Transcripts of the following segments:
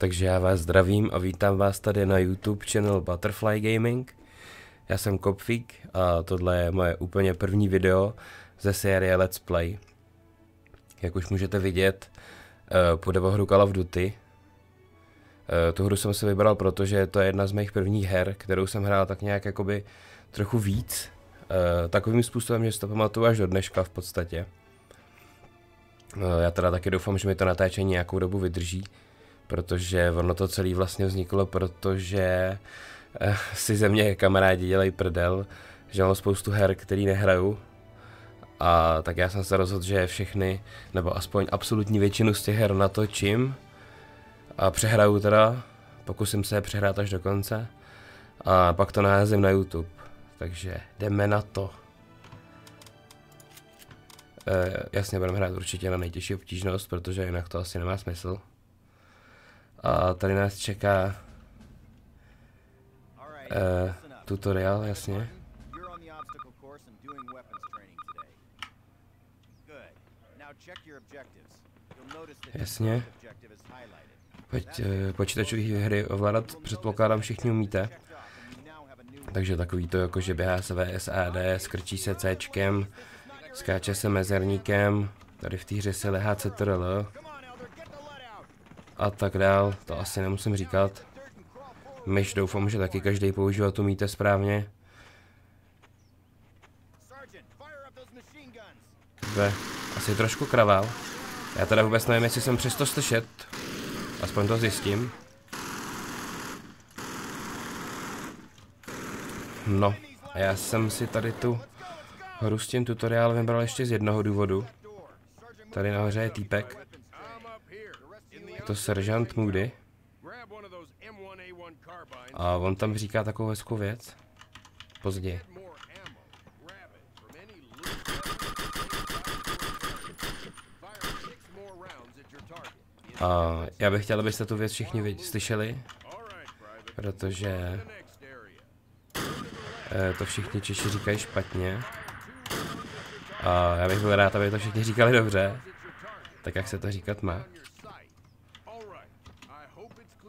Takže já vás zdravím a vítám vás tady na YouTube channel Butterfly Gaming. Já jsem Kopfík a tohle je moje úplně první video ze série Let's Play. Jak už můžete vidět, půjde o hru Call of Duty. Uh, tu hru jsem si vybral, protože to je jedna z mých prvních her, kterou jsem hrál tak nějak jakoby trochu víc. Uh, takovým způsobem, že si to pamatuju až do dneška v podstatě. Já teda taky doufám, že mi to natáčení nějakou dobu vydrží protože ono to celé vlastně vzniklo, protože eh, si ze mě kamarádi dělají prdel, že mám spoustu her, který nehraju a tak já jsem se rozhodl, že všechny, nebo aspoň absolutní většinu z těch her natočím a přehraju teda, pokusím se je přehrát až do konce a pak to naházím na YouTube, takže jdeme na to. E, jasně budeme hrát určitě na nejtěžší obtížnost, protože jinak to asi nemá smysl. A tady nás čeká uh, tutoriál, jasně. Jasně. Pojď, uh, počítačové hry ovládat, předpokládám všichni umíte. Takže takový to jako, že běhá se VSAD, skrčí se C, skáče se mezerníkem, tady v té hře se lehá CTRL a tak dál, to asi nemusím říkat. Myš doufám, že taky každý používat umíte správně. Ve, asi trošku kraval. Já teda vůbec nevím, jestli jsem přesto slyšet. Aspoň to zjistím. No, a já jsem si tady tu hru s tím tutoriálem vybral ještě z jednoho důvodu. Tady nahoře je týpek to seržant Moody. A on tam říká takovou hezkou věc. Později. A já bych chtěl, abyste tu věc všichni slyšeli, protože eh, to všichni Češi říkají špatně. A já bych byl rád, aby to všichni říkali dobře, tak jak se to říkat má.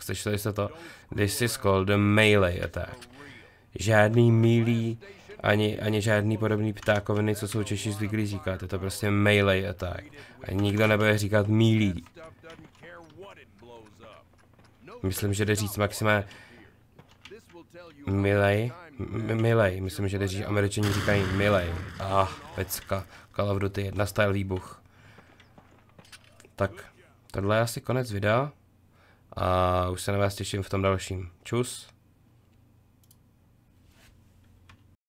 Slyšeli jste to? This is called a melee attack. Žádný mílí, ani, ani žádný podobný ptákoviny, co jsou Češi zvyklí říkat. Je to prostě melee attack. A nikdo nebude říkat mílí. Myslím, že jde říct maximálně milej, milej, myslím, že říct, američani říkají milej. Ah, pecka, Call of Duty, jedna style výbuch. Tak, tohle je asi konec videa a už se na vás těším v tom dalším. Čus.